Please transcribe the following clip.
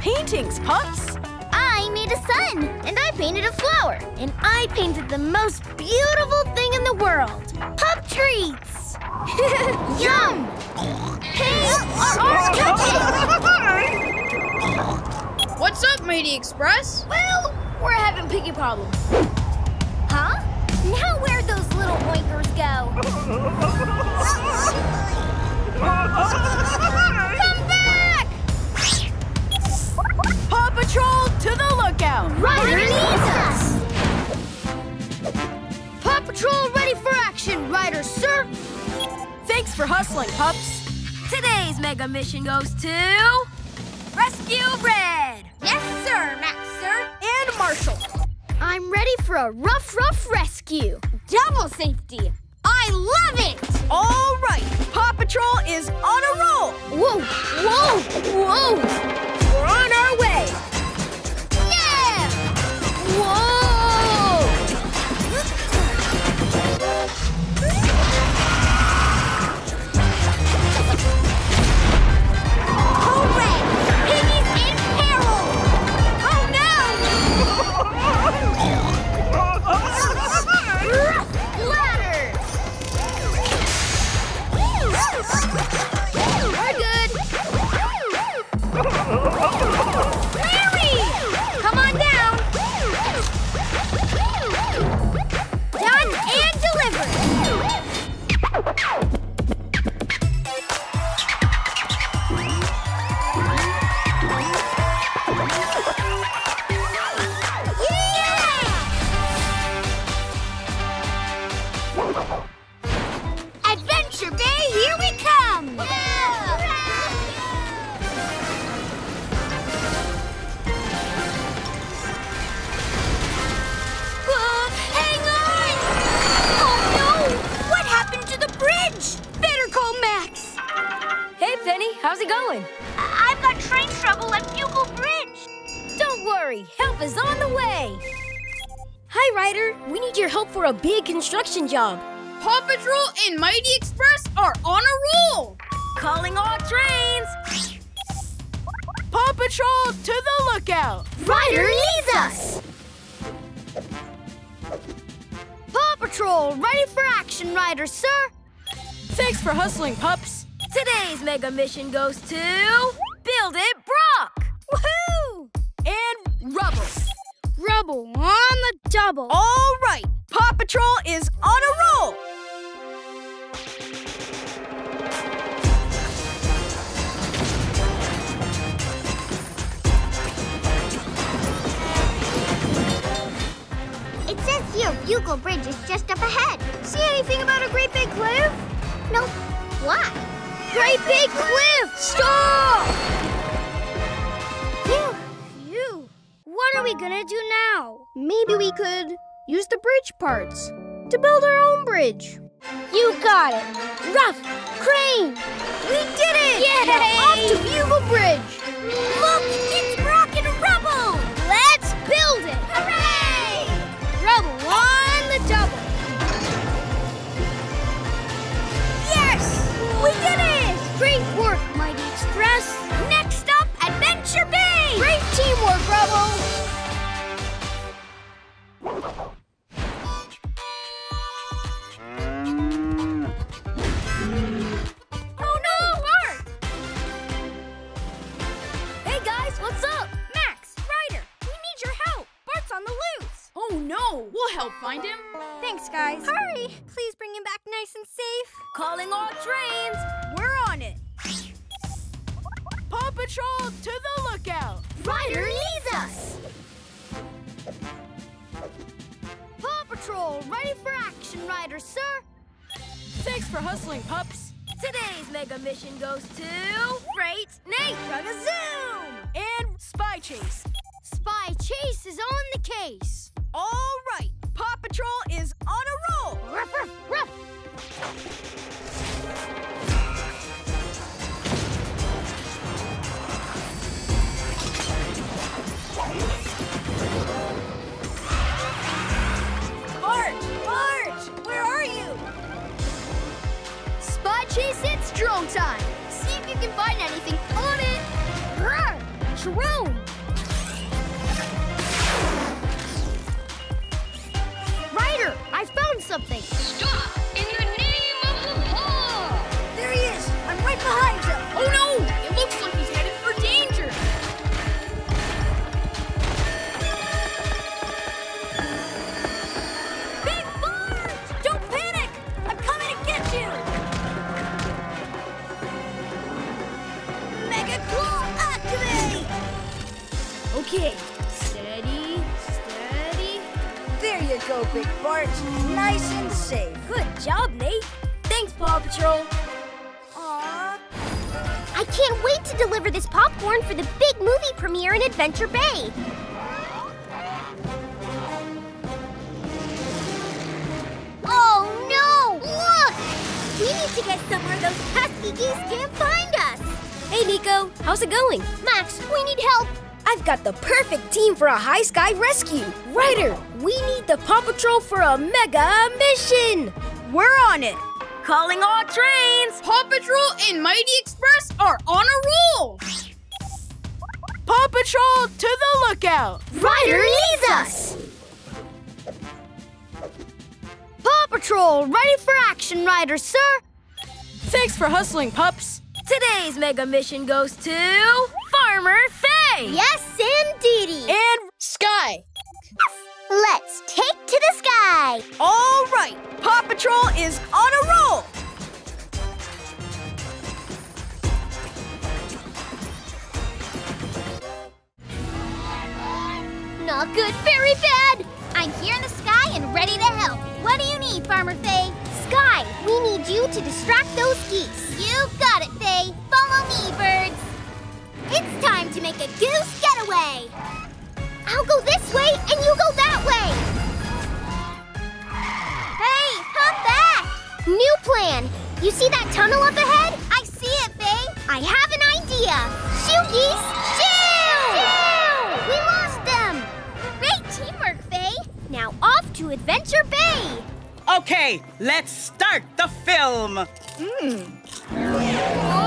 paintings, pups. I made a sun, and I painted a flower, and I painted the most beautiful thing in the world pup treats. Yum! Hey, our arms! What's up, Mighty Express? Well, we're having piggy problems. Huh? Now where'd those little oinkers go? For hustling, pups. Today's mega mission goes to Rescue Red. Yes, sir, Max, sir. And Marshall. I'm ready for a rough, rough rescue. Double safety. Penny, how's it going? I- I've got train trouble at Bugle Bridge! Don't worry, help is on the way. Hi, Ryder. We need your help for a big construction job. Paw Patrol and Mighty Express are on a roll. Calling all trains. Paw Patrol to the lookout. Ryder needs us! Paw Patrol, ready for action, Ryder, sir! Thanks for hustling, pups. Today's mega mission goes to Build It Brock. Woohoo! And Rubble. Rubble on the double. All right, Paw Patrol is on a roll. It says here Bugle Bridge is just up ahead. See anything about a great big cliff? Nope. Why? Great big cliff! Stop! Phew. What are we gonna do now? Maybe we could use the bridge parts to build our own bridge. You got it. Rough, crane. We did it! Yay! Off to Bugle Bridge. Look, We'll help find him. Thanks, guys. Hurry! Please bring him back nice and safe. Calling all trains. We're on it. Paw Patrol to the lookout. Ryder needs us. Paw Patrol, ready for action, Ryder, sir. Thanks for hustling, pups. Today's mega mission goes to Freight Nate Zoom. And Spy Chase. Spy Chase is on the case. All right, Paw Patrol is on a roll. Ruff, ruff, ruff. Bart, Bart, where are you? Spy Chase, it's drone time. See if you can find anything on it. Roar! Rome! Something. Stop! In the name of the paw! There he is! I'm right behind you! Oh no! It looks like he's headed for danger. Big Barge! Don't panic! I'm coming to get you! Mega Claw activate! Okay, You go, Big Barge. Nice and safe. Good job, Nate. Thanks, Paw Patrol. Aww. I can't wait to deliver this popcorn for the big movie premiere in Adventure Bay. Oh no! Look! We need to get somewhere those pesky geese can't find us. Hey, Nico. How's it going? Max, we need help. I've got the perfect team for a high sky rescue. Ryder, we need the Paw Patrol for a mega mission. We're on it. Calling all trains. Paw Patrol and Mighty Express are on a roll. Paw Patrol to the lookout! Ryder needs us. Paw Patrol, ready for action, Ryder, sir. Thanks for hustling, pups. Today's mega mission goes to Farmer Faye. Yes, indeedy. And Sky. Let's take to the sky. All right. Paw Patrol is on a roll. Not good, very bad. I'm here in the sky and ready to help. What do you need, Farmer Faye? Sky, we need you to distract those geese. You got it, Faye. Follow me, birds. It's time to make a goose getaway. I'll go this way and you go that way. Hey, come back. New plan. You see that tunnel up ahead? I see it, Faye. I have an idea. Shoo, geese. Shoo! We lost them. Great teamwork, Faye. Now off to Adventure Bay. Okay, let's start the film. Hmm. Oh,